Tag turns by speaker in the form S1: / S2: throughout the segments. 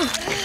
S1: Ugh.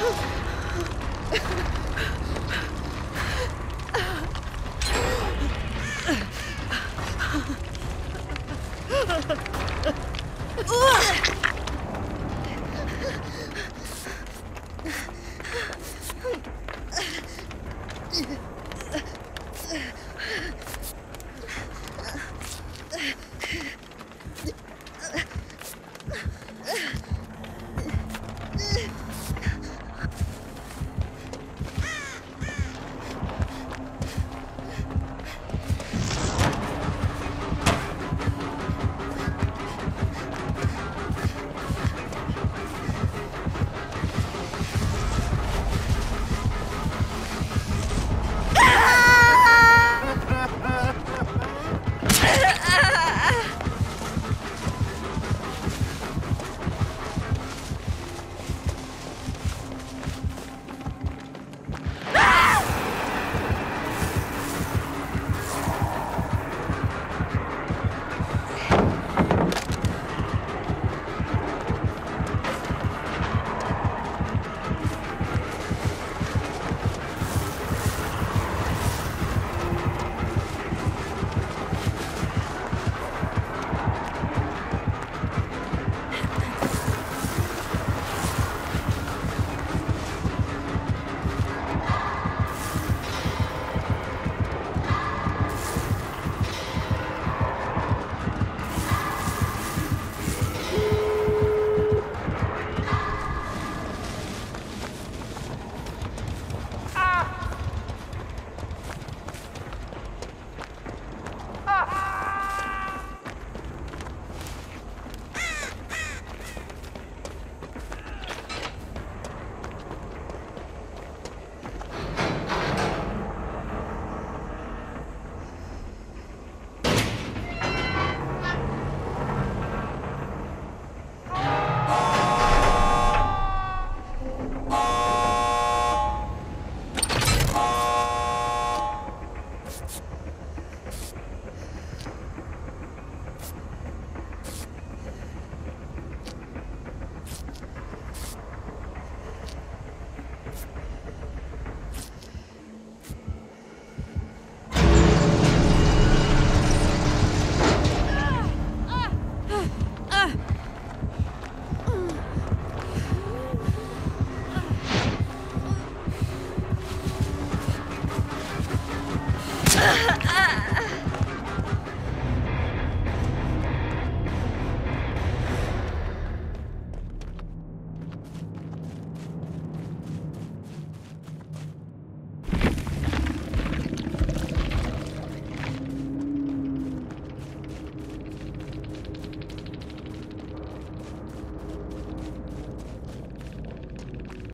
S1: Ugh.